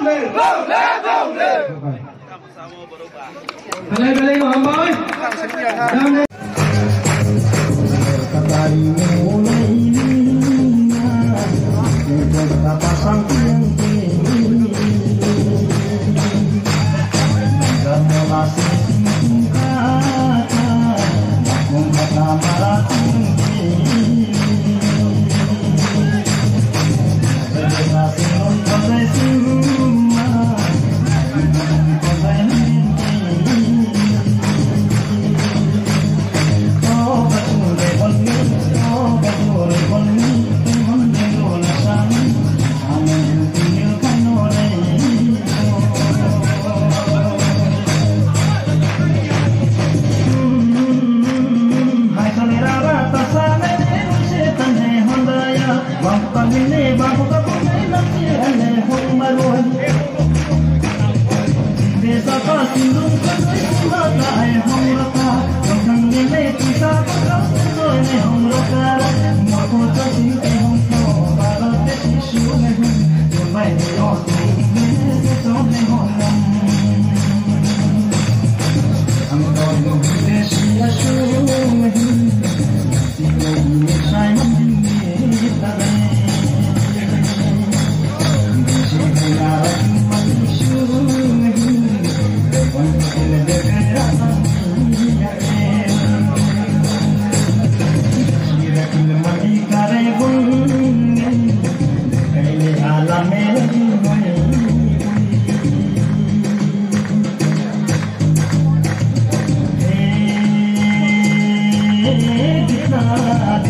vung lên vung lên vung lên. Lên lên lên ông ơi đang lên कितना